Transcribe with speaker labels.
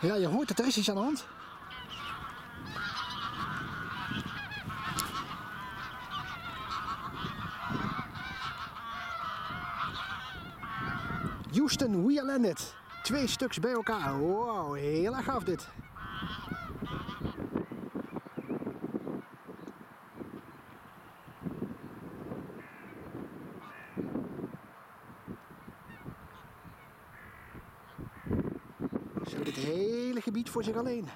Speaker 1: Ja, je hoort het, er is iets aan de hand. Houston, we are landed. Twee stuks bij elkaar. Wow, heel erg gaaf dit. Zo dit hele gebied voor zich alleen.